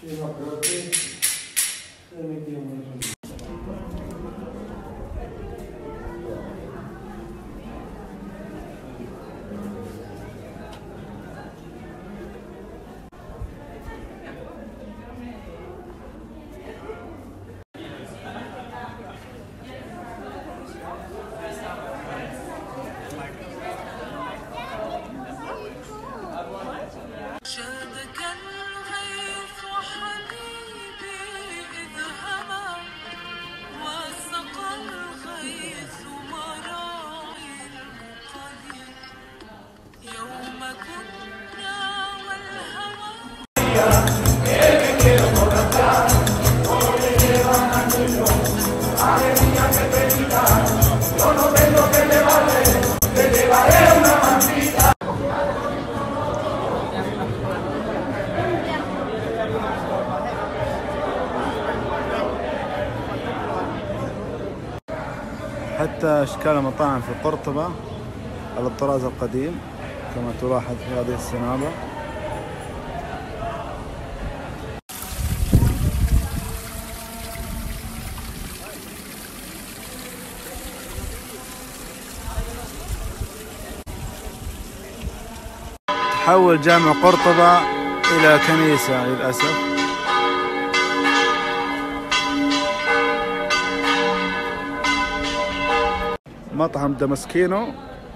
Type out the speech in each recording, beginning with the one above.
Ceva aproape, să ne vedem حتى أشكال المطاعم في قرطبة على الطراز القديم كما تلاحظ في هذه السنابة. تحول جامع قرطبة إلى كنيسة للأسف. مطعم دمسكينو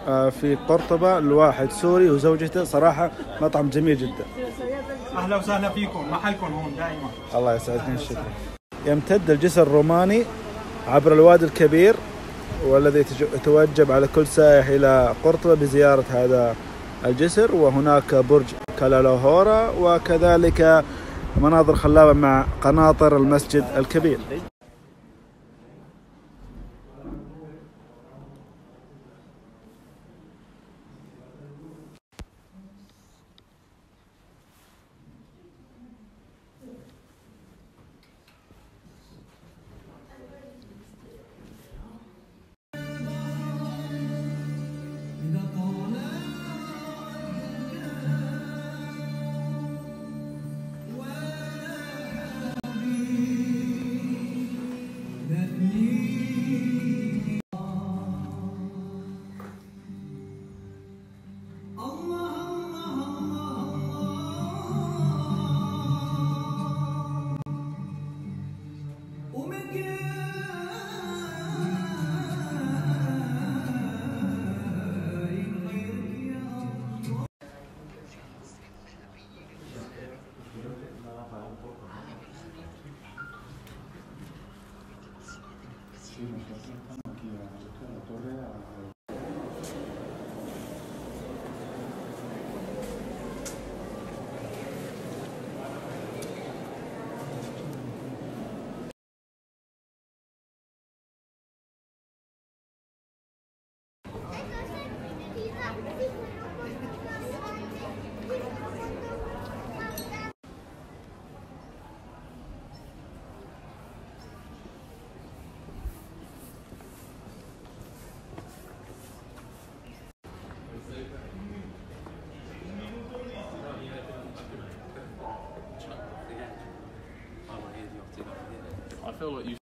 آه، في قرطبة الواحد سوري وزوجته صراحة مطعم جميل جدا. أهلا وسهلا فيكم محلكم هون دائما الله يسعدكم الشكر يمتد الجسر الروماني عبر الوادي الكبير والذي يتوجب على كل سائح إلى قرطبة بزيارة هذا الجسر. وهناك برج كالالوهورا وكذلك مناظر خلابة مع قناطر المسجد الكبير. Gracias. Thank you. Feel like you